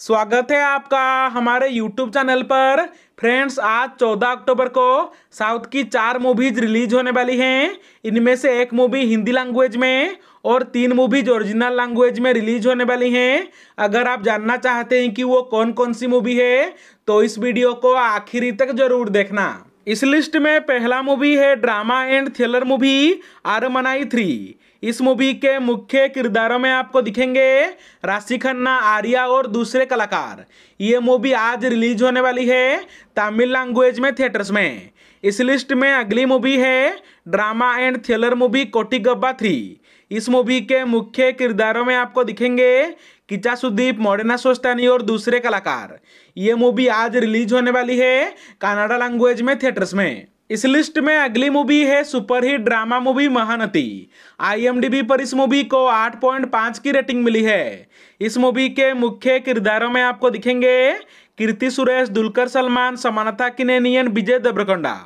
स्वागत है आपका हमारे YouTube चैनल पर। फ्रेंड्स आज 14 अक्टूबर को साउथ की चार मूवीज़ रिलीज़ होने वाली हैं। इनमें से एक मूवी हिंदी लैंग्वेज में और तीन मूवीज़ ओरिजिनल लैंग्वेज में रिलीज़ होने वाली हैं। अगर आप जानना चाहते हैं कि वो कौन कौन सी मूवी है तो इस वीडियो को आखिरी तक ज़रूर देखना। इस लिस्ट में पहला मूवी है drama and thriller movie Aranmanai three. इस मूवी के मुख्य किरदारों में आपको दिखेंगे राशि खन्ना, आर्या और दूसरे कलाकार। ये मूवी आज रिलीज़ होने वाली है तमिल लैंग्वेज में थिएटर्स में। इस लिस्ट में अगली मूवी है drama and thriller movie Kotigobba three. इस मूवी के मुख्य किरदारों में आपको दिखेंगे किचा सुदीप मोडेना सोस्तानी और दूसरे कलाकार। ये मूवी आज रिलीज़ होने वाली है कनाडा लैंग्वेज में, थिएटर्स में। इस लिस्ट में अगली मूवी है superhit drama movie Mahanati. IMDb पर इस मूवी को 8.5 की रेटिंग मिली है। इस मूवी के मुख्य किरदारों में आपको दिखेंगे कीर्ति सुरेश, दुलकर सलमान, समानता किनेनियन, विजय देवरकोंडा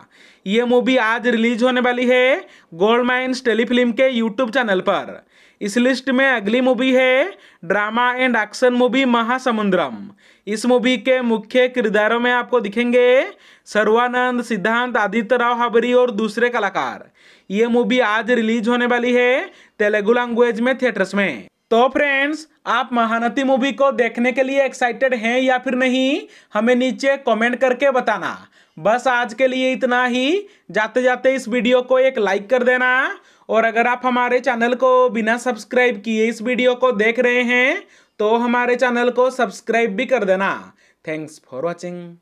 ये मूवी आज रिलीज़ होने वाली है गोल्ड माइन्स टेलीफिल्म के यूट्यूब चैनल पर। इस लिस्ट में अगली मूवी है drama and action movie Mahasamudram इस मूवी के मुख्य किरदारों में आपको दिखेंगे सर्वानंद, सिद्धांत, आदित्य राव हाबरी और दूसरे कलाकार। ये मूवी आज रिलीज़ होने वाली है तेलुगु लैंग्वेज में थिएटर्स में। तो फ्रेंड्स आप महानती मूवी को देखने के लिए एक्साइटेड हैं या फिर नहीं, हमें नीचे कमेंट करके बताना। बस आज के लिए इतना ही। जाते जाते इस वीडियो को एक लाइक कर देना। और अगर आप हमारे चैनल को बिना सब्सक्राइब किए इस वीडियो को देख रहे हैं तो हमारे चैनल को सब्सक्राइब भी कर देना। Thanks for watching